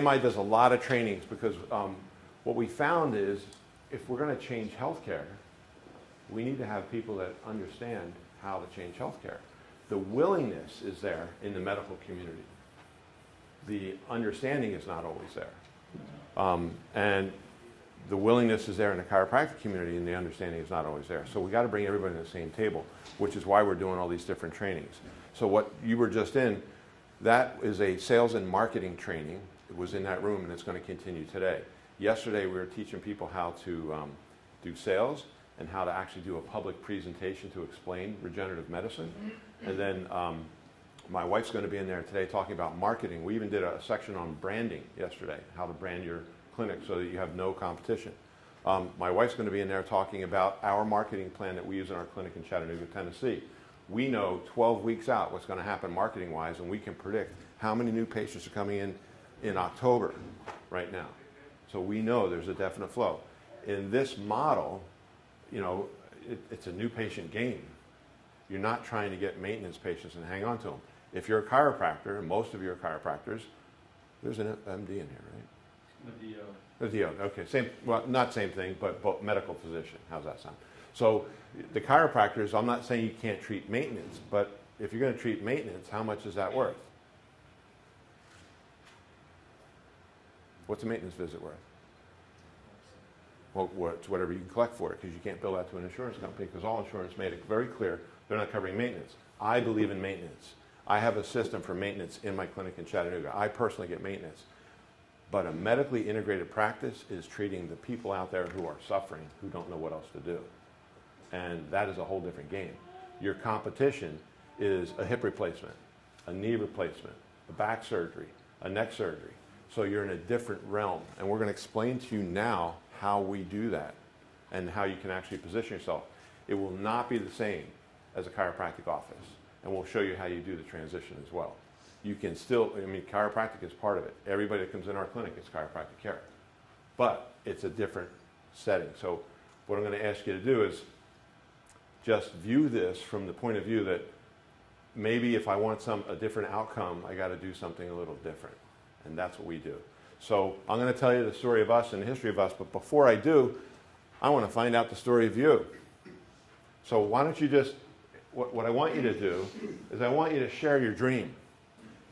AMI does a lot of trainings because um, what we found is if we're going to change healthcare, we need to have people that understand how to change healthcare. The willingness is there in the medical community. The understanding is not always there. Um, and the willingness is there in the chiropractic community and the understanding is not always there. So we got to bring everybody to the same table, which is why we're doing all these different trainings. So what you were just in, that is a sales and marketing training. It was in that room and it's going to continue today. Yesterday we were teaching people how to um, do sales and how to actually do a public presentation to explain regenerative medicine. And then um, my wife's going to be in there today talking about marketing. We even did a section on branding yesterday, how to brand your clinic so that you have no competition. Um, my wife's going to be in there talking about our marketing plan that we use in our clinic in Chattanooga, Tennessee. We know 12 weeks out what's going to happen marketing wise, and we can predict how many new patients are coming in in October right now. So we know there's a definite flow. In this model, you know, it, it's a new patient game. You're not trying to get maintenance patients and hang on to them. If you're a chiropractor, and most of you are chiropractors, there's an MD in here, right? The DO. The DO, okay, same, well, not same thing, but, but medical physician. How's that sound? So the chiropractors, I'm not saying you can't treat maintenance, but if you're going to treat maintenance, how much is that worth? What's a maintenance visit worth? Well, it's whatever you can collect for it because you can't bill that to an insurance company because all insurance made it very clear they're not covering maintenance. I believe in maintenance. I have a system for maintenance in my clinic in Chattanooga. I personally get maintenance. But a medically integrated practice is treating the people out there who are suffering, who don't know what else to do. And that is a whole different game. Your competition is a hip replacement, a knee replacement, a back surgery, a neck surgery. So you're in a different realm. And we're going to explain to you now how we do that and how you can actually position yourself. It will not be the same as a chiropractic office. And we'll show you how you do the transition as well. You can still, I mean, chiropractic is part of it. Everybody that comes in our clinic is chiropractic care. But it's a different setting. So what I'm going to ask you to do is just view this from the point of view that maybe if I want some a different outcome, I got to do something a little different. And that's what we do. So I'm going to tell you the story of us and the history of us, but before I do, I want to find out the story of you. So why don't you just, what, what I want you to do is I want you to share your dream.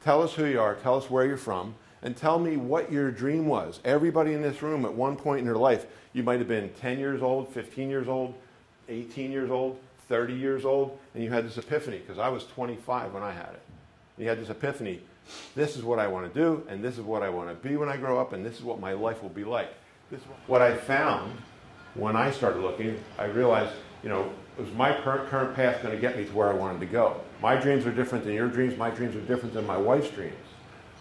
Tell us who you are, tell us where you're from, and tell me what your dream was. Everybody in this room at one point in their life, you might have been 10 years old, 15 years old, 18 years old, 30 years old, and you had this epiphany, because I was 25 when I had it. You had this epiphany this is what I want to do, and this is what I want to be when I grow up, and this is what my life will be like. This what I found when I started looking, I realized, you know, was my current path going to get me to where I wanted to go? My dreams are different than your dreams. My dreams are different than my wife's dreams.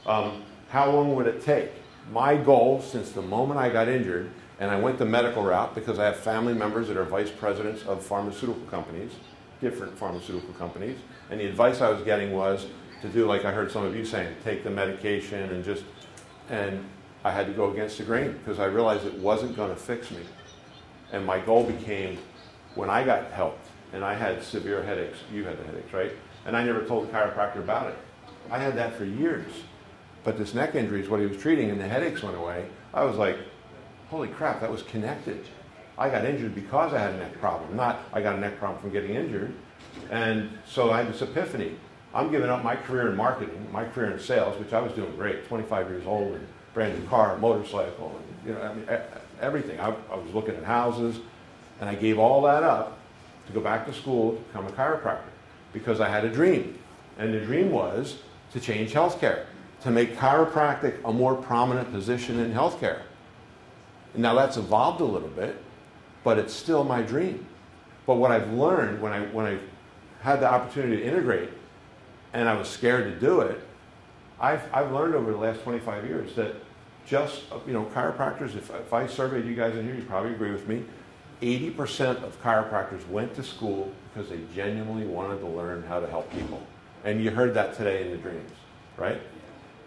Um, how long would it take? My goal since the moment I got injured, and I went the medical route because I have family members that are vice presidents of pharmaceutical companies, different pharmaceutical companies, and the advice I was getting was to do like I heard some of you saying, take the medication and just, and I had to go against the grain because I realized it wasn't going to fix me. And my goal became when I got help and I had severe headaches, you had the headaches, right? And I never told the chiropractor about it. I had that for years. But this neck injury is what he was treating and the headaches went away. I was like, holy crap, that was connected. I got injured because I had a neck problem, not I got a neck problem from getting injured. And so I had this epiphany. I'm giving up my career in marketing, my career in sales, which I was doing great, 25 years old, and brand new car, motorcycle, and, you know, I mean, everything. I, I was looking at houses, and I gave all that up to go back to school to become a chiropractor because I had a dream. And the dream was to change healthcare, to make chiropractic a more prominent position in healthcare. Now that's evolved a little bit, but it's still my dream. But what I've learned when I when I had the opportunity to integrate and I was scared to do it, I've, I've learned over the last 25 years that just, you know, chiropractors, if, if I surveyed you guys in here, you probably agree with me, 80% of chiropractors went to school because they genuinely wanted to learn how to help people. And you heard that today in the dreams, right?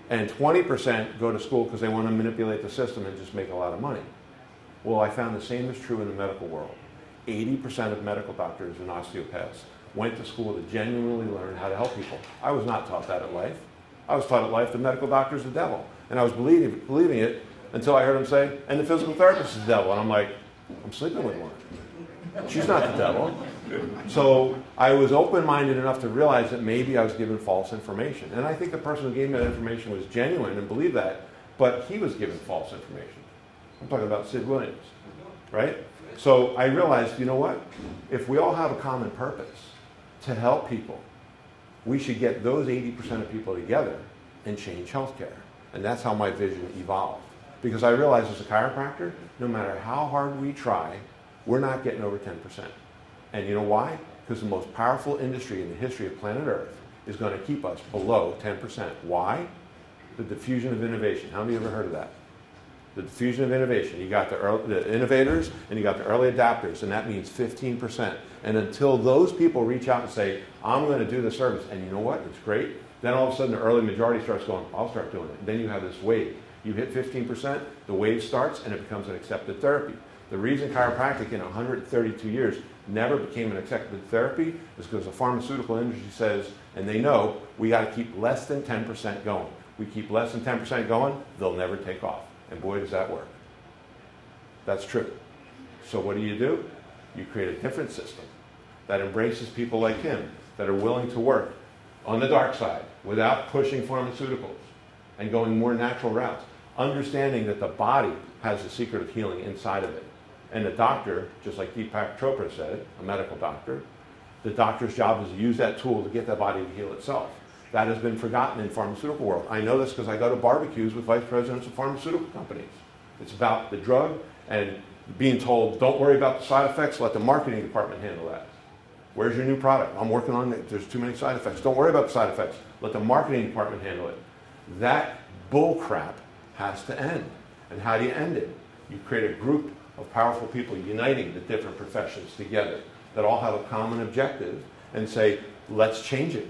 And 20% go to school because they want to manipulate the system and just make a lot of money. Well, I found the same is true in the medical world. 80% of medical doctors and osteopaths went to school to genuinely learn how to help people. I was not taught that at life. I was taught at life the medical doctor is the devil. And I was believing, believing it until I heard him say, and the physical therapist is the devil. And I'm like, I'm sleeping with one. She's not the devil. So I was open minded enough to realize that maybe I was given false information. And I think the person who gave me that information was genuine and believed that, but he was given false information. I'm talking about Sid Williams, right? So I realized, you know what? If we all have a common purpose to help people, we should get those 80% of people together and change healthcare. And that's how my vision evolved. Because I realized as a chiropractor, no matter how hard we try, we're not getting over 10%. And you know why? Because the most powerful industry in the history of planet Earth is going to keep us below 10%. Why? The diffusion of innovation. How many of you ever heard of that? The diffusion of innovation. You got the, early, the innovators and you got the early adapters, and that means 15%. And until those people reach out and say, I'm going to do the service, and you know what? It's great. Then all of a sudden the early majority starts going, I'll start doing it. Then you have this wave. You hit 15%, the wave starts, and it becomes an accepted therapy. The reason chiropractic in 132 years never became an accepted therapy is because the pharmaceutical industry says, and they know, we got to keep less than 10% going. We keep less than 10% going, they'll never take off. And boy, does that work. That's true. So what do you do? You create a different system that embraces people like him that are willing to work on the dark side without pushing pharmaceuticals and going more natural routes, understanding that the body has the secret of healing inside of it. And the doctor, just like Deepak Chopra said, a medical doctor, the doctor's job is to use that tool to get the body to heal itself. That has been forgotten in pharmaceutical world. I know this because I go to barbecues with vice presidents of pharmaceutical companies. It's about the drug and being told, don't worry about the side effects, let the marketing department handle that. Where's your new product? I'm working on it. There's too many side effects. Don't worry about the side effects. Let the marketing department handle it. That bullcrap has to end. And how do you end it? You create a group of powerful people uniting the different professions together that all have a common objective and say, let's change it.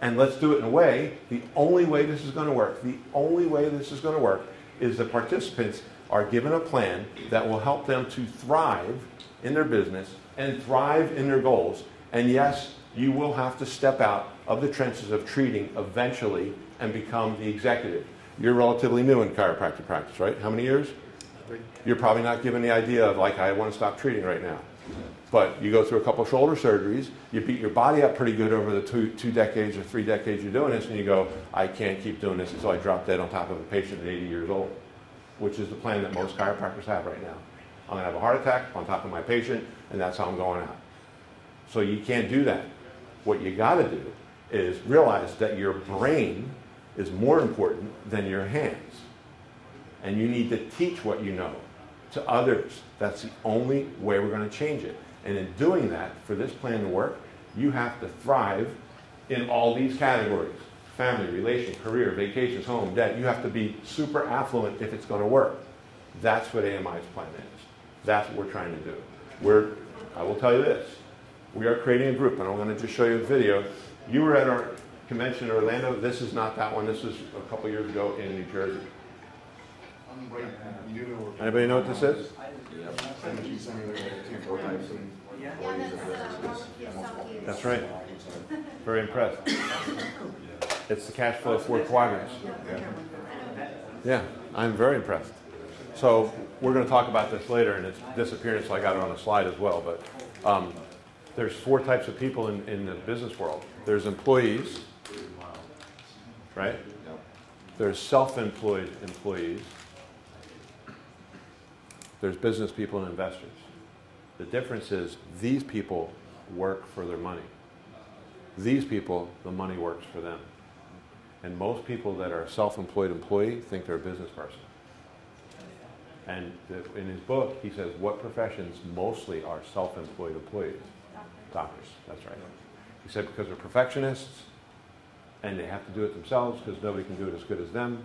And let's do it in a way, the only way this is going to work, the only way this is going to work is the participants are given a plan that will help them to thrive in their business and thrive in their goals. And yes, you will have to step out of the trenches of treating eventually and become the executive. You're relatively new in chiropractic practice, right? How many years? You're probably not given the idea of, like, I want to stop treating right now. But you go through a couple shoulder surgeries, you beat your body up pretty good over the two, two decades or three decades you're doing this, and you go, I can't keep doing this until I drop dead on top of a patient at 80 years old, which is the plan that most chiropractors have right now. I'm going to have a heart attack on top of my patient, and that's how I'm going out. So you can't do that. What you got to do is realize that your brain is more important than your hands. And you need to teach what you know to others. That's the only way we're going to change it. And in doing that, for this plan to work, you have to thrive in all these categories family, relation, career, vacations, home, debt. You have to be super affluent if it's going to work. That's what AMI's plan is. That's what we're trying to do. We're, I will tell you this we are creating a group, and I'm going to just show you a video. You were at our convention in Orlando. This is not that one. This was a couple years ago in New Jersey. Anybody know what this is? That's right. Very impressed. It's the cash flow four quadrants. Yeah, I'm very impressed. So we're going to talk about this later, and its disappearance. So I got it on a slide as well. But um, there's four types of people in, in the business world. There's employees, right? There's self-employed employees. There's business people and investors. The difference is these people work for their money. These people, the money works for them. And most people that are self-employed employee think they're a business person. And in his book, he says what professions mostly are self-employed employees? Doctors, that's right. He said because they're perfectionists and they have to do it themselves because nobody can do it as good as them,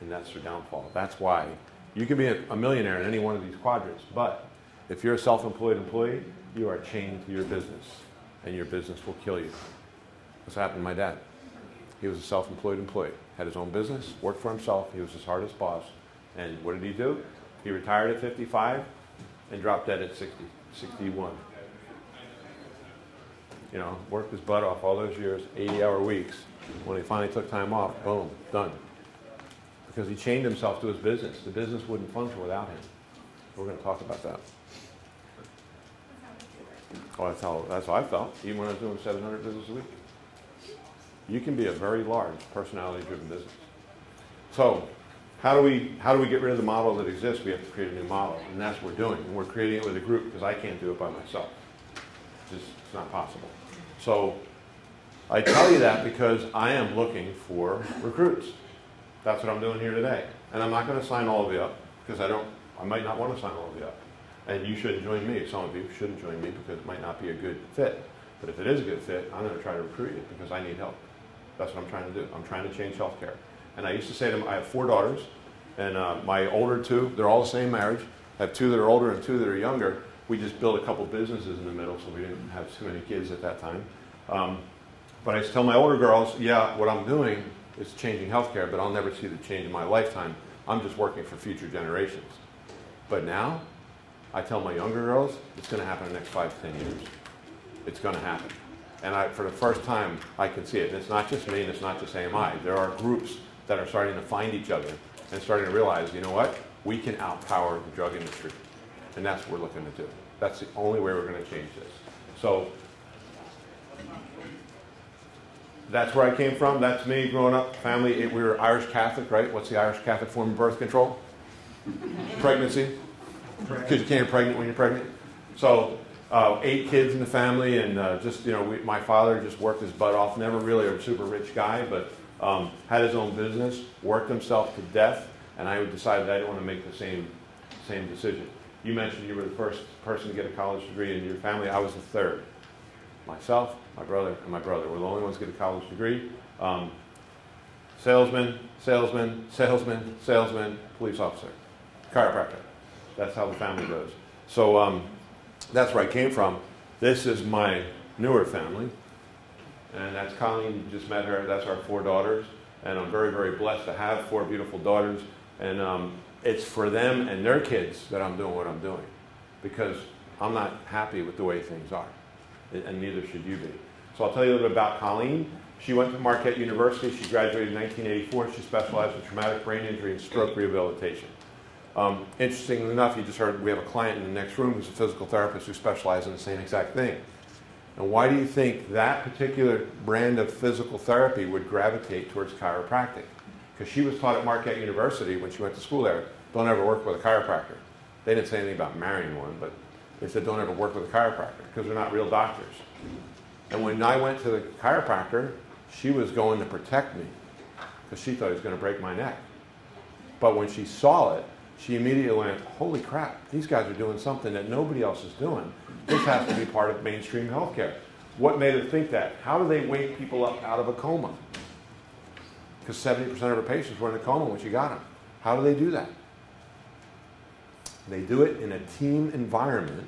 and that's their downfall. That's why you can be a millionaire in any one of these quadrants, but if you're a self-employed employee, you are chained to your business, and your business will kill you. This happened to my dad. He was a self-employed employee, had his own business, worked for himself. He was his hardest boss, and what did he do? He retired at 55 and dropped dead at 60, 61. you know, worked his butt off all those years, 80 hour weeks. When he finally took time off, boom, done. Because he chained himself to his business. The business wouldn't function without him. We're going to talk about that. Oh, that's how, that's how I felt, even when I was doing 700 visits a week. You can be a very large personality-driven business. So, how do we how do we get rid of the model that exists? We have to create a new model, and that's what we're doing. And we're creating it with a group because I can't do it by myself. It's, just, it's not possible. So, I tell you that because I am looking for recruits. That's what I'm doing here today, and I'm not going to sign all of you up because I don't. I might not want to sign all of you up, and you shouldn't join me. Some of you shouldn't join me because it might not be a good fit. But if it is a good fit, I'm going to try to recruit you because I need help. That's what I'm trying to do. I'm trying to change healthcare. And I used to say to them, I have four daughters, and uh, my older two, they're all the same marriage. I have two that are older and two that are younger. We just built a couple businesses in the middle, so we didn't have too many kids at that time. Um, but I tell my older girls, yeah, what I'm doing is changing healthcare, but I'll never see the change in my lifetime. I'm just working for future generations. But now, I tell my younger girls, it's going to happen in the next five, ten years. It's going to happen. And I, for the first time, I can see it. And it's not just me and it's not just AMI. There are groups that are starting to find each other and starting to realize, you know what? We can outpower the drug industry. And that's what we're looking to do. That's the only way we're going to change this. So that's where I came from. That's me growing up. Family, we were Irish Catholic, right? What's the Irish Catholic form of birth control? Pregnancy. Because you can't get pregnant when you're pregnant. So uh, eight kids in the family, and uh, just you know, we, my father just worked his butt off. Never really a super rich guy, but um, had his own business, worked himself to death, and I decided I didn't want to make the same same decision. You mentioned you were the first person to get a college degree in your family. I was the third. Myself, my brother, and my brother were the only ones to get a college degree. Um, salesman, salesman, salesman, salesman, police officer, chiropractor. That's how the family goes. So. Um, that's where I came from. This is my newer family. And that's Coleen, just met her. That's our four daughters. And I'm very, very blessed to have four beautiful daughters. And um, it's for them and their kids that I'm doing what I'm doing. Because I'm not happy with the way things are. And neither should you be. So I'll tell you a little bit about Coleen. She went to Marquette University. She graduated in 1984. She specialized in traumatic brain injury and stroke rehabilitation. Um, interestingly enough, you just heard we have a client in the next room who's a physical therapist who specializes in the same exact thing. And why do you think that particular brand of physical therapy would gravitate towards chiropractic? Because she was taught at Marquette University when she went to school there, don't ever work with a chiropractor. They didn't say anything about marrying one, but they said don't ever work with a chiropractor because they're not real doctors. And when I went to the chiropractor, she was going to protect me because she thought he was going to break my neck. But when she saw it, she immediately went, Holy crap, these guys are doing something that nobody else is doing. This has to be part of mainstream healthcare. What made her think that? How do they wake people up out of a coma? Because 70% of her patients were in a coma when she got them. How do they do that? They do it in a team environment.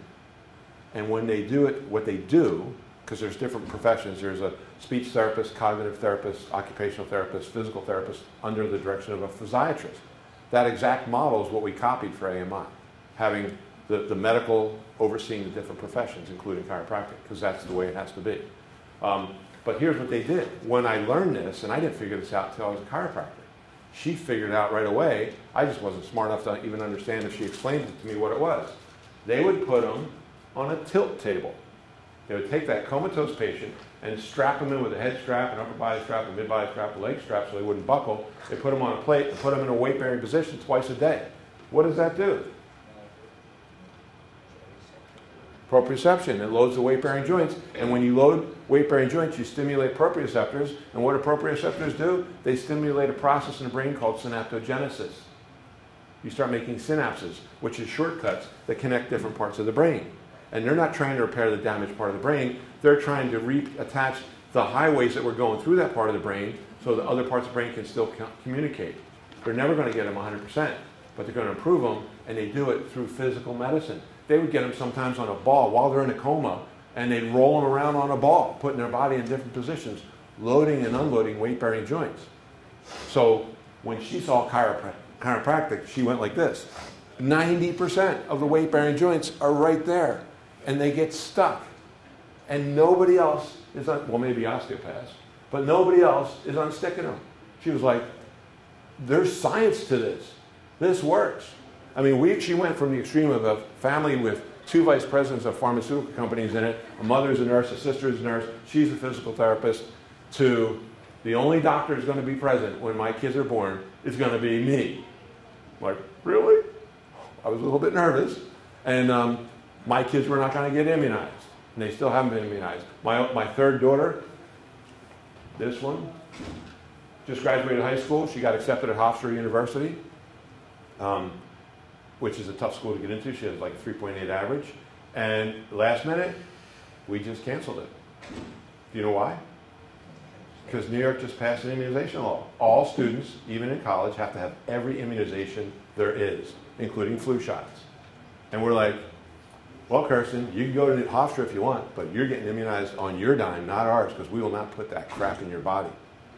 And when they do it, what they do, because there's different professions, there's a speech therapist, cognitive therapist, occupational therapist, physical therapist, under the direction of a physiatrist. That exact model is what we copied for AMI, having the, the medical overseeing the different professions, including chiropractic, because that's the way it has to be. Um, but here's what they did. When I learned this, and I didn't figure this out until I was a chiropractor, she figured it out right away. I just wasn't smart enough to even understand if she explained it to me what it was. They would put them on a tilt table. They would take that comatose patient and strap them in with a head strap, an upper body strap, a mid body strap, a leg strap so they wouldn't buckle. They put them on a plate and put them in a weight bearing position twice a day. What does that do? Proprioception. It loads the weight bearing joints. And when you load weight bearing joints, you stimulate proprioceptors. And what do proprioceptors do? They stimulate a process in the brain called synaptogenesis. You start making synapses, which is shortcuts that connect different parts of the brain. And they're not trying to repair the damaged part of the brain, they're trying to reattach the highways that were going through that part of the brain so the other parts of the brain can still communicate. They're never going to get them 100%, but they're going to improve them, and they do it through physical medicine. They would get them sometimes on a ball while they're in a coma, and they'd roll them around on a ball, putting their body in different positions, loading and unloading weight bearing joints. So when she saw chiropractic, she went like this 90% of the weight bearing joints are right there, and they get stuck And nobody else is on, well, maybe osteopaths, but nobody else is unsticking them. She was like, there's science to this. This works. I mean, we, she went from the extreme of a family with two vice presidents of pharmaceutical companies in it, a mother's a nurse, a sister's a nurse, she's a physical therapist, to the only doctor who's going to be present when my kids are born is going to be me. Like, really? I was a little bit nervous. And um, my kids were not going to get immunized. And they still haven't been immunized. My, my third daughter, this one, just graduated high school. She got accepted at Hofstra University, um, which is a tough school to get into. She has like a 3.8 average. And last minute, we just canceled it. Do you know why? Because New York just passed an immunization law. All students, even in college, have to have every immunization there is, including flu shots. And we're like, well, Kirsten, you can go to Hofstra if you want, but you're getting immunized on your dime, not ours, because we will not put that crap in your body.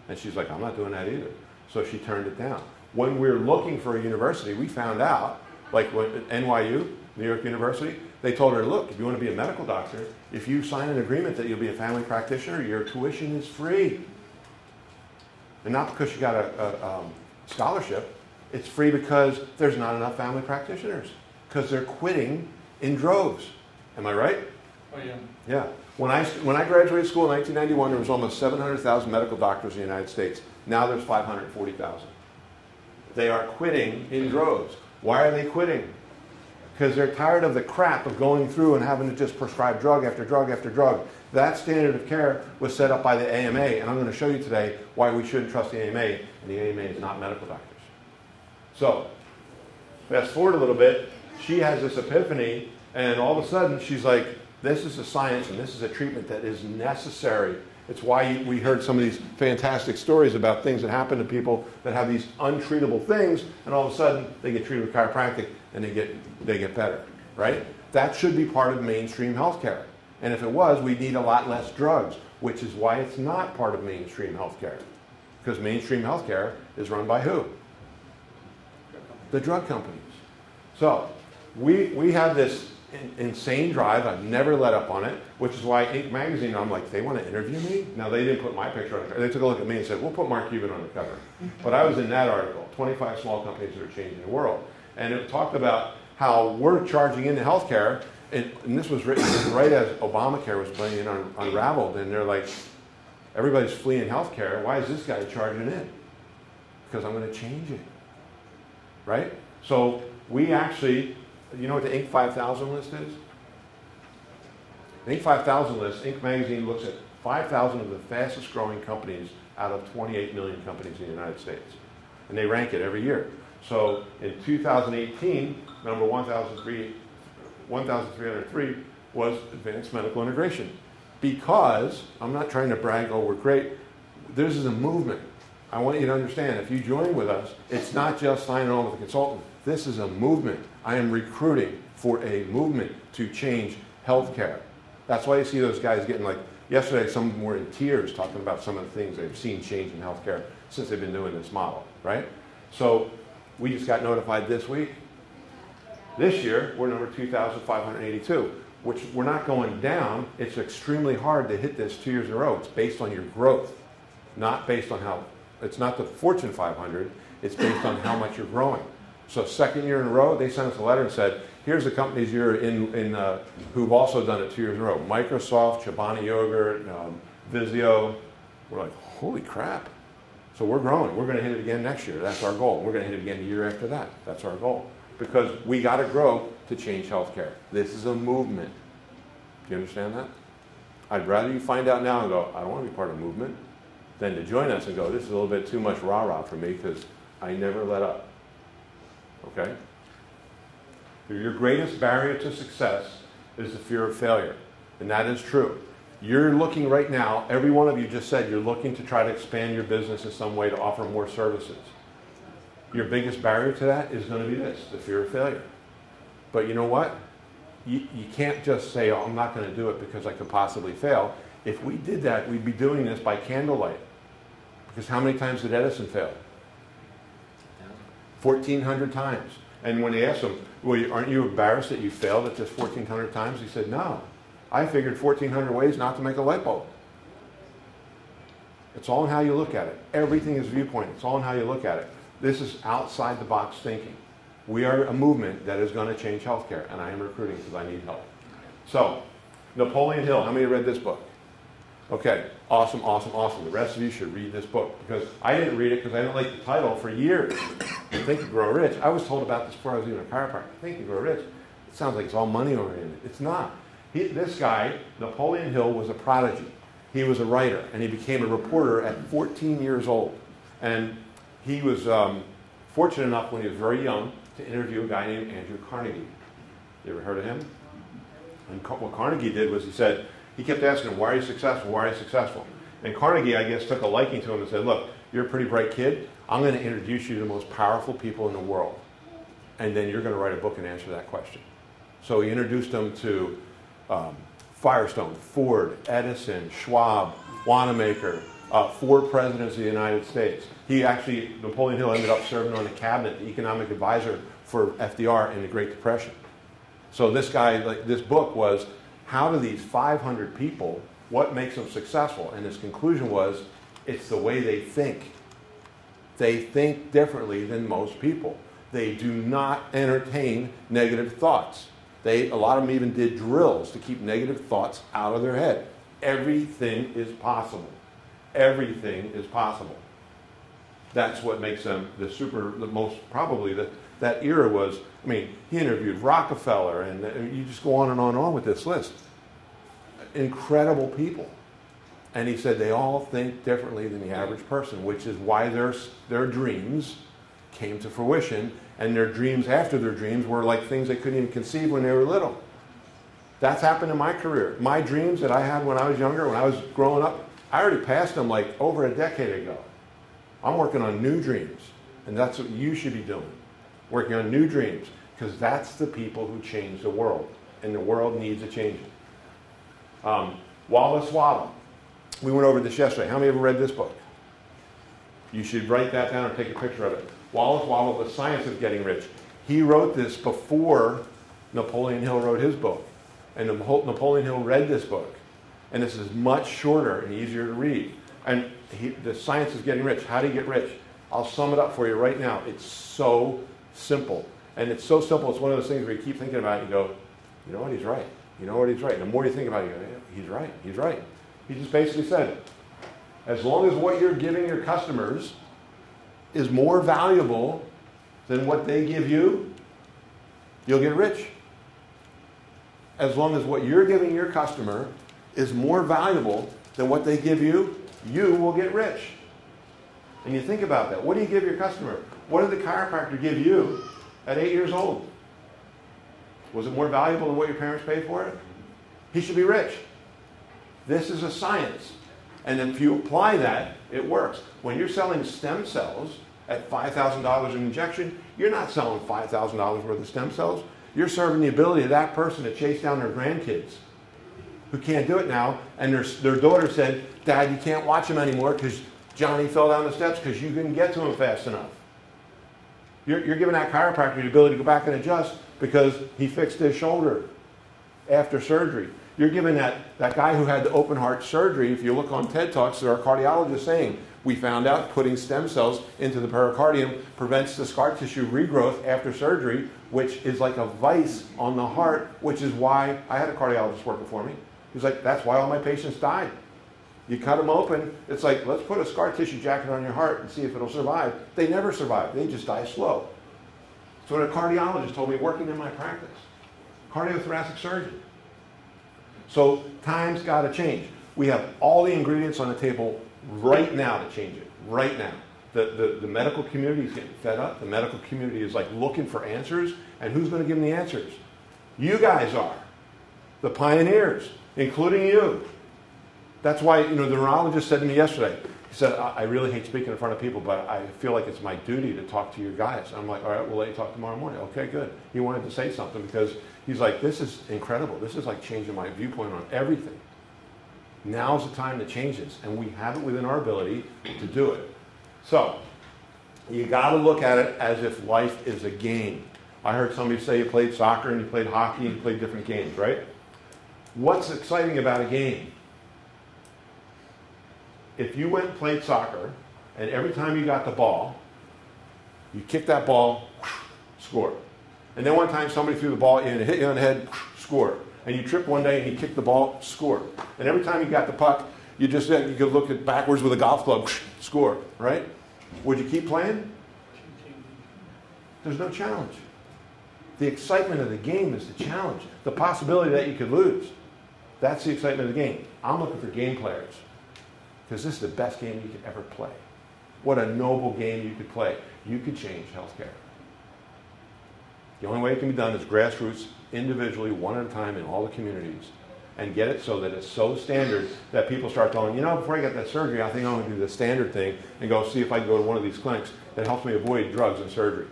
And she's like, I'm not doing that either. So she turned it down. When we were looking for a university, we found out, like when, NYU, New York University, they told her, look, if you want to be a medical doctor, if you sign an agreement that you'll be a family practitioner, your tuition is free. And not because you got a, a um, scholarship, it's free because there's not enough family practitioners, because they're quitting in droves. Am I right? Oh, yeah. Yeah. When I, when I graduated school in 1991, there was almost 700,000 medical doctors in the United States. Now there's 540,000. They are quitting in droves. Why are they quitting? Because they're tired of the crap of going through and having to just prescribe drug after drug after drug. That standard of care was set up by the AMA, and I'm going to show you today why we shouldn't trust the AMA, and the AMA is not medical doctors. So, fast forward a little bit, she has this epiphany, and all of a sudden she's like, this is a science and this is a treatment that is necessary. It's why we heard some of these fantastic stories about things that happen to people that have these untreatable things, and all of a sudden they get treated with chiropractic and they get, they get better, right? That should be part of mainstream healthcare. And if it was, we'd need a lot less drugs, which is why it's not part of mainstream healthcare. Because mainstream healthcare is run by who? The drug companies. So we, we have this insane drive. I've never let up on it, which is why Inc. magazine, I'm like, they want to interview me? Now, they didn't put my picture on the cover. They took a look at me and said, we'll put Mark Cuban on the cover. But I was in that article, 25 small companies that are changing the world. And it talked about how we're charging into healthcare, and, and this was written right as Obamacare was being un, unraveled, and they're like, everybody's fleeing healthcare. Why is this guy charging in? Because I'm going to change it. Right? So we actually you know what the Inc. 5000 list is? The Inc. 5000 list, Inc. magazine looks at 5,000 of the fastest growing companies out of 28 million companies in the United States. And they rank it every year. So in 2018, number 1,303 was advanced medical integration. Because, I'm not trying to brag, oh, we're great. This is a movement. I want you to understand, if you join with us, it's not just signing on with a consultant. This is a movement. I am recruiting for a movement to change healthcare. That's why you see those guys getting like, yesterday some of them were in tears talking about some of the things they've seen change in healthcare since they've been doing this model, right? So we just got notified this week. This year, we're number 2,582, which we're not going down. It's extremely hard to hit this two years in a row. It's based on your growth, not based on how, it's not the Fortune 500, it's based on how much you're growing. So second year in a row, they sent us a letter and said, here's the companies you're in, in uh, who've also done it two years in a row. Microsoft, Chobani Yogurt, um, Vizio. We're like, holy crap. So we're growing. We're going to hit it again next year. That's our goal. We're going to hit it again the year after that. That's our goal. Because we got to grow to change healthcare. This is a movement. Do you understand that? I'd rather you find out now and go, I don't want to be part of a movement, than to join us and go, this is a little bit too much rah-rah for me because I never let up okay? Your greatest barrier to success is the fear of failure, and that is true. You're looking right now, every one of you just said you're looking to try to expand your business in some way to offer more services. Your biggest barrier to that is going to be this, the fear of failure. But you know what? You, you can't just say, oh, I'm not going to do it because I could possibly fail. If we did that, we'd be doing this by candlelight. Because how many times did Edison fail? 1,400 times. And when they asked him, well, aren't you embarrassed that you failed at this 1,400 times? He said, no. I figured 1,400 ways not to make a light bulb. It's all in how you look at it. Everything is viewpoint. It's all in how you look at it. This is outside the box thinking. We are a movement that is going to change healthcare, and I am recruiting because I need help. So, Napoleon Hill, how many read this book? Okay, awesome, awesome, awesome. The rest of you should read this book because I didn't read it because I didn't like the title for years. Think and Grow Rich. I was told about this before I was even a chiropractor. Think and Grow Rich. It sounds like it's all money oriented. It's not. He, this guy, Napoleon Hill, was a prodigy. He was a writer and he became a reporter at 14 years old. And he was um, fortunate enough when he was very young to interview a guy named Andrew Carnegie. You ever heard of him? And what Carnegie did was he said, he kept asking him, why are you successful? Why are you successful? And Carnegie, I guess, took a liking to him and said, look, you're a pretty bright kid. I'm going to introduce you to the most powerful people in the world. And then you're going to write a book and answer that question. So he introduced him to um, Firestone, Ford, Edison, Schwab, Wanamaker, uh, four presidents of the United States. He actually, Napoleon Hill ended up serving on the cabinet, the economic advisor for FDR in the Great Depression. So this guy, like this book was, how do these 500 people, what makes them successful? And his conclusion was, it's the way they think. They think differently than most people. They do not entertain negative thoughts. They, a lot of them even did drills to keep negative thoughts out of their head. Everything is possible. Everything is possible. That's what makes them the super, the most, probably the, that era was, I mean, he interviewed Rockefeller, and, and you just go on and on and on with this list. Incredible people. And he said they all think differently than the average person, which is why their, their dreams came to fruition, and their dreams after their dreams were like things they couldn't even conceive when they were little. That's happened in my career. My dreams that I had when I was younger, when I was growing up, I already passed them like over a decade ago. I'm working on new dreams, and that's what you should be doing. Working on new dreams, because that's the people who change the world, and the world needs a changing. Um, Wallace Waddle. We went over this yesterday. How many of you read this book? You should write that down or take a picture of it. Wallace Waddle, The Science of Getting Rich. He wrote this before Napoleon Hill wrote his book. And Napoleon Hill read this book. And this is much shorter and easier to read. And he, The Science of Getting Rich. How do you get rich? I'll sum it up for you right now. It's so simple. And it's so simple, it's one of those things where you keep thinking about it and you go, you know what, he's right. You know what, he's right. And the more you think about it, you go, yeah, he's right, he's right. He just basically said, as long as what you're giving your customers is more valuable than what they give you, you'll get rich. As long as what you're giving your customer is more valuable than what they give you, you will get rich. And you think about that. What do you give your customer? What did the chiropractor give you at eight years old? Was it more valuable than what your parents paid for it? He should be rich. This is a science. And if you apply that, it works. When you're selling stem cells at $5,000 an injection, you're not selling $5,000 worth of stem cells. You're serving the ability of that person to chase down their grandkids who can't do it now. And their, their daughter said, Dad, you can't watch him anymore because Johnny fell down the steps because you couldn't get to him fast enough. You're, you're giving that chiropractor the ability to go back and adjust because he fixed his shoulder after surgery. You're giving that, that guy who had the open heart surgery, if you look on TED Talks, there are cardiologists saying, we found out putting stem cells into the pericardium prevents the scar tissue regrowth after surgery, which is like a vice on the heart, which is why I had a cardiologist working for me. He's like, that's why all my patients died. You cut them open, it's like, let's put a scar tissue jacket on your heart and see if it'll survive. They never survive, they just die slow. So what a cardiologist told me working in my practice. Cardiothoracic surgeon. So time's got to change. We have all the ingredients on the table right now to change it, right now. The, the, the medical community is getting fed up. The medical community is like looking for answers. And who's going to give them the answers? You guys are. The pioneers, including you. That's why, you know, the neurologist said to me yesterday, he said, I, really hate speaking in front of people, but I feel like it's my duty to talk to your guys. I'm like, all right, we'll let you talk tomorrow morning. Okay, good. He wanted to say something because he's like, this is incredible. This is like changing my viewpoint on everything. Now's the time to change this, and we have it within our ability to do it. So, you got to look at it as if life is a game. I heard somebody say you played soccer and you played hockey and you played different games, right? What's exciting about a game? If you went and played soccer, and every time you got the ball, you kicked that ball, score. And then one time somebody threw the ball in and hit you on the head, score. And you tripped one day and you kicked the ball, score. And every time you got the puck, you just you could look at backwards with a golf club, score, right? Would you keep playing? There's no challenge. The excitement of the game is the challenge. The possibility that you could lose. That's the excitement of the game. I'm looking for game players because this is the best game you could ever play. What a noble game you could play. You could change healthcare. The only way it can be done is grassroots, individually, one at a time in all the communities, and get it so that it's so standard that people start going, you know, before I get that surgery, I think I'm going to do the standard thing and go see if I can go to one of these clinics that helps me avoid drugs and surgery.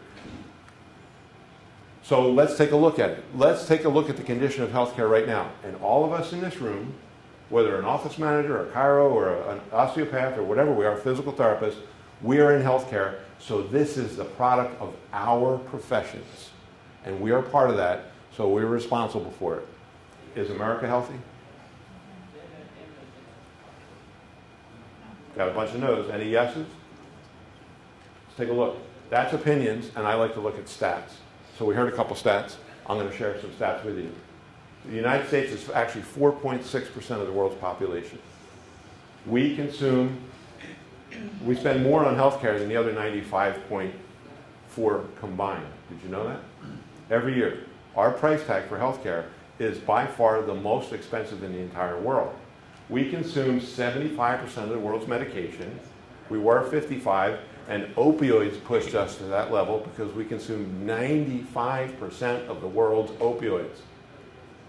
So let's take a look at it. Let's take a look at the condition of healthcare right now. And all of us in this room, whether an office manager, a chiro, or an osteopath, or whatever we are, physical therapist, we are in healthcare. So this is the product of our professions. And we are part of that, so we're responsible for it. Is America healthy? Got a bunch of no's. Any yeses? Let's take a look. That's opinions, and I like to look at stats. So we heard a couple stats. I'm going to share some stats with you. The United States is actually 4.6% of the world's population. We consume, we spend more on healthcare than the other 95.4 combined. Did you know that? Every year. Our price tag for healthcare is by far the most expensive in the entire world. We consume 75% of the world's medication. We were 55, and opioids pushed us to that level because we consume 95% of the world's opioids.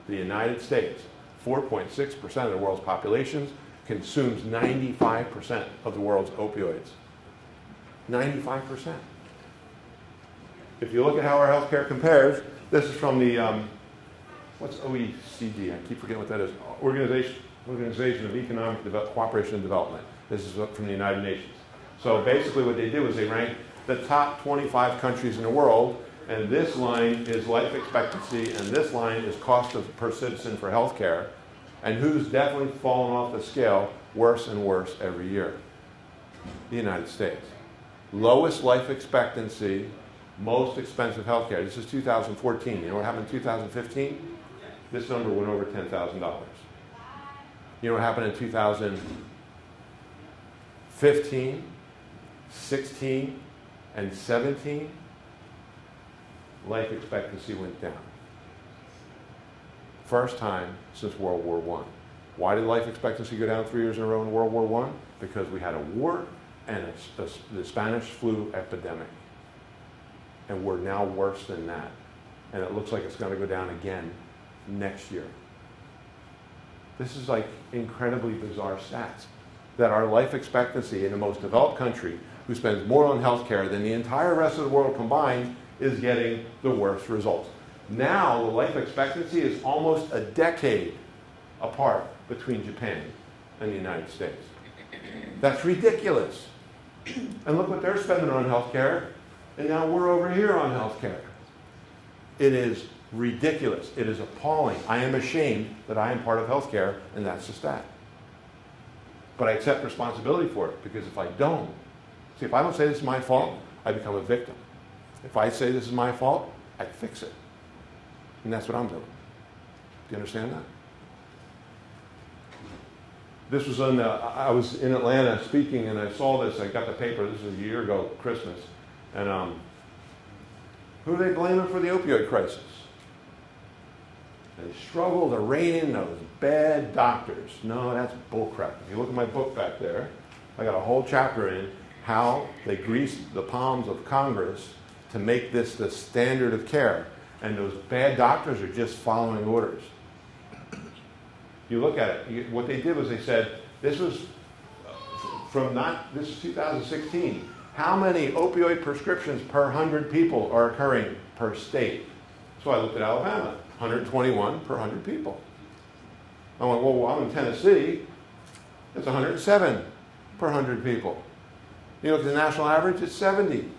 The United States, 4.6% of the world's population, consumes 95% of the world's opioids. 95%. If you look at how our healthcare compares, this is from the, um, what's OECD? I keep forgetting what that is. Organization, Organization of Economic Deve Cooperation and Development. This is from the United Nations. So basically what they did was they ranked the top 25 countries in the world, and this line is life expectancy, and this line is cost of, per citizen for health care, and who's definitely fallen off the scale worse and worse every year? The United States. Lowest life expectancy, most expensive health care. This is 2014. You know what happened in 2015? This number went over $10,000. You know what happened in 2015? 16, and 17, life expectancy went down. First time since World War I. Why did life expectancy go down three years in a row in World War I? Because we had a war and a, a, the Spanish flu epidemic. And we're now worse than that. And it looks like it's going to go down again next year. This is like incredibly bizarre stats that our life expectancy in the most developed country who spends more on healthcare than the entire rest of the world combined is getting the worst results. Now, the life expectancy is almost a decade apart between Japan and the United States. That's ridiculous. And look what they're spending on healthcare, and now we're over here on healthcare. It is ridiculous. It is appalling. I am ashamed that I am part of healthcare, and that's the stat. But I accept responsibility for it because if I don't, See, if I don't say this is my fault, I become a victim. If I say this is my fault, I fix it. And that's what I'm doing. Do you understand that? This was on the, I was in Atlanta speaking and I saw this. I got the paper. This was a year ago, Christmas. And um, who are they blaming for the opioid crisis? They struggle to rein in those bad doctors. No, that's bullcrap. If you look at my book back there, I got a whole chapter in how they greased the palms of Congress to make this the standard of care. And those bad doctors are just following orders. You look at it, what they did was they said, this was from not, this is 2016. How many opioid prescriptions per 100 people are occurring per state? So I looked at Alabama, 121 per 100 people. I went, well, I'm in Tennessee, it's 107 per 100 people. You look at the national average it's 70.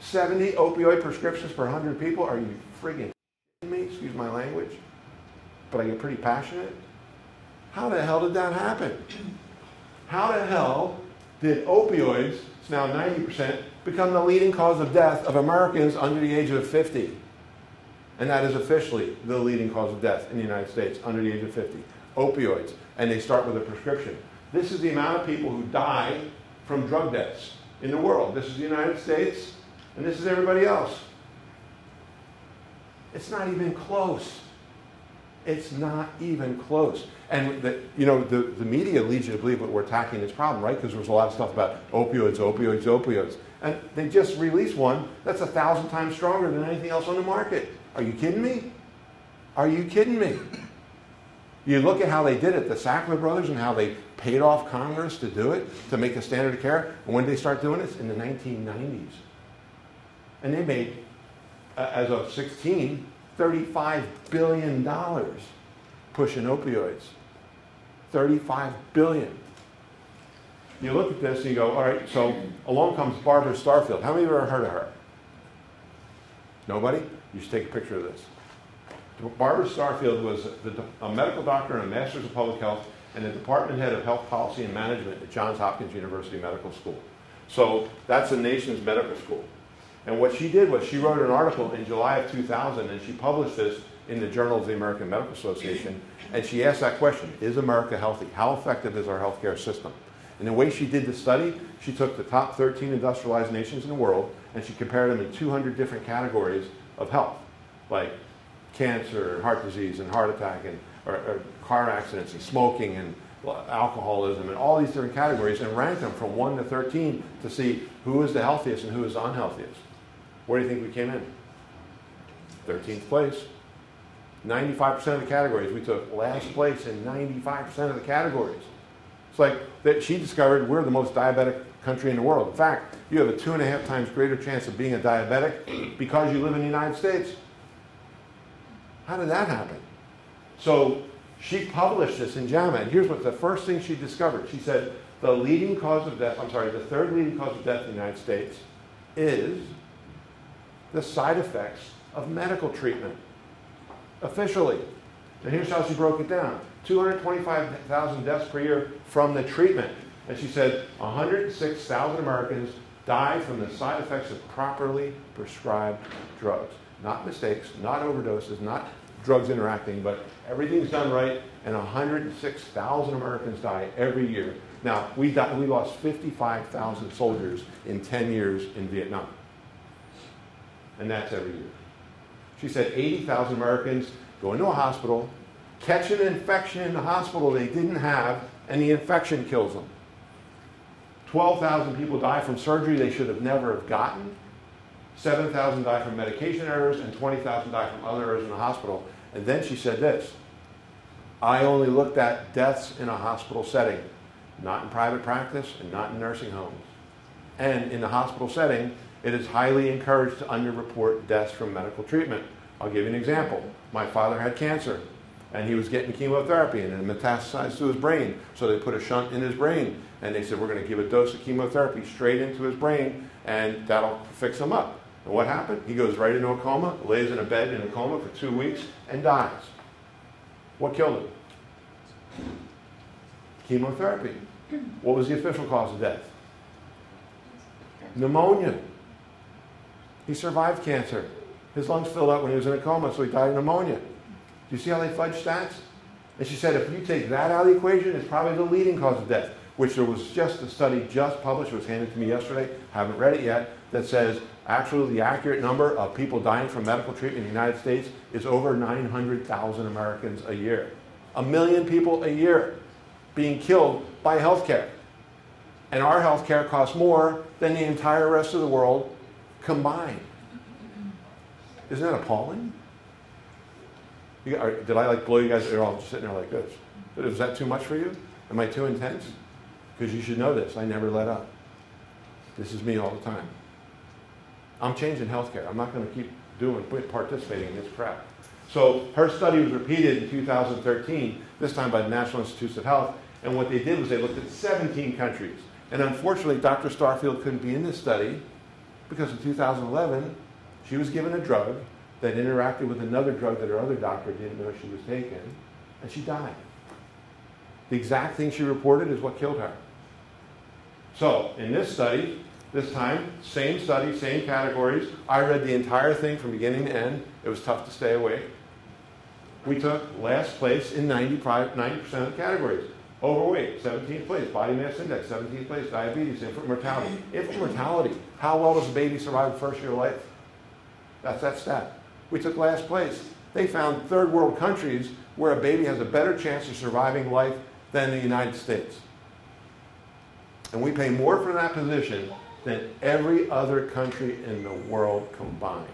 70 opioid prescriptions per 100 people? Are you friggin' me? Excuse my language. But I get pretty passionate. How the hell did that happen? How the hell did opioids, it's now 90%, become the leading cause of death of Americans under the age of 50? And that is officially the leading cause of death in the United States under the age of 50. Opioids. And they start with a prescription. This is the amount of people who die from drug deaths in the world. This is the United States, and this is everybody else. It's not even close. It's not even close. And the, you know, the, the media leads you to believe that we're attacking this problem, right? Because there was a lot of stuff about opioids, opioids, opioids. And they just released one that's a thousand times stronger than anything else on the market. Are you kidding me? Are you kidding me? You look at how they did it, the Sackler brothers, and how they paid off Congress to do it, to make a standard of care. And when did they start doing this? In the 1990s. And they made, uh, as of 16, $35 billion pushing opioids. 35 billion. You look at this and you go, all right, so along comes Barbara Starfield. How many of you ever heard of her? Nobody? You should take a picture of this. Barbara Starfield was a medical doctor and a master's of public health and the department head of health policy and management at Johns Hopkins University Medical School. So that's the nation's medical school. And what she did was she wrote an article in July of 2000 and she published this in the Journal of the American Medical Association. And she asked that question Is America healthy? How effective is our healthcare system? And the way she did the study, she took the top 13 industrialized nations in the world and she compared them in 200 different categories of health, like cancer and heart disease and heart attack and or, or car accidents and smoking and alcoholism and all these different categories and ranked them from 1 to 13 to see who is the healthiest and who is the unhealthiest. Where do you think we came in? 13th place. 95% of the categories. We took last place in 95% of the categories. It's like that she discovered we're the most diabetic country in the world. In fact, you have a two and a half times greater chance of being a diabetic because you live in the United States. How did that happen? So she published this in JAMA, and here's what the first thing she discovered. She said the leading cause of death, I'm sorry, the third leading cause of death in the United States is the side effects of medical treatment. Officially. And here's how she broke it down 225,000 deaths per year from the treatment. And she said 106,000 Americans die from the side effects of properly prescribed drugs. Not mistakes, not overdoses, not drugs interacting, but everything's done right, and 106,000 Americans die every year. Now, we, died, we lost 55,000 soldiers in 10 years in Vietnam. And that's every year. She said 80,000 Americans go into a hospital, catch an infection in the hospital they didn't have, and the infection kills them. 12,000 people die from surgery they should have never have gotten. 7,000 die from medication errors, and 20,000 die from other errors in the hospital. And then she said this I only looked at deaths in a hospital setting, not in private practice and not in nursing homes. And in the hospital setting, it is highly encouraged to underreport deaths from medical treatment. I'll give you an example. My father had cancer, and he was getting chemotherapy, and it metastasized to his brain. So they put a shunt in his brain, and they said, We're going to give a dose of chemotherapy straight into his brain, and that'll fix him up. And what happened? He goes right into a coma, lays in a bed in a coma for two weeks, and dies. What killed him? Chemotherapy. What was the official cause of death? Pneumonia. He survived cancer. His lungs filled up when he was in a coma, so he died of pneumonia. Do you see how they fudge stats? And she said if you take that out of the equation, it's probably the leading cause of death, which there was just a study just published, it was handed to me yesterday, haven't read it yet, that says actually the accurate number of people dying from medical treatment in the United States is over 900,000 Americans a year. A million people a year being killed by health care. And our health care costs more than the entire rest of the world combined. Isn't that appalling? You, are, did I like blow you guys? You're all just sitting there like this. Is that too much for you? Am I too intense? Because you should know this. I never let up. This is me all the time. I'm changing healthcare. I'm not going to keep doing participating in this crap. So her study was repeated in 2013, this time by the National Institutes of Health. And what they did was they looked at 17 countries. And unfortunately, Dr. Starfield couldn't be in this study because in 2011, she was given a drug that interacted with another drug that her other doctor didn't know she was taking, and she died. The exact thing she reported is what killed her. So, in this study, this time, same study, same categories. I read the entire thing from beginning to end. It was tough to stay awake. We took last place in 90%, 90% of the categories. Overweight, 17th place. Body mass index, 17th place. Diabetes, infant mortality. Infant mortality. How well does a baby survive the first year of life? That's that stat. We took last place. They found third world countries where a baby has a better chance of surviving life than the United States. And we pay more for that position than every other country in the world combined.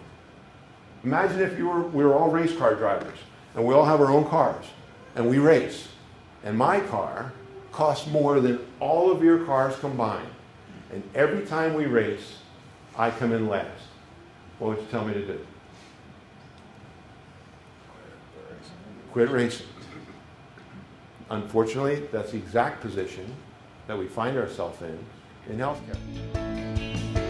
Imagine if you were, we were all race car drivers and we all have our own cars and we race. And my car costs more than all of your cars combined. And every time we race, I come in last. What would you tell me to do? Quit racing. Unfortunately, that's the exact position that we find ourselves in in healthcare.